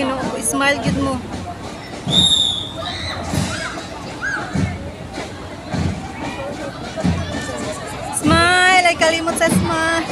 Ginoo, smile gid mo. Smile, ay kalimot sa smile.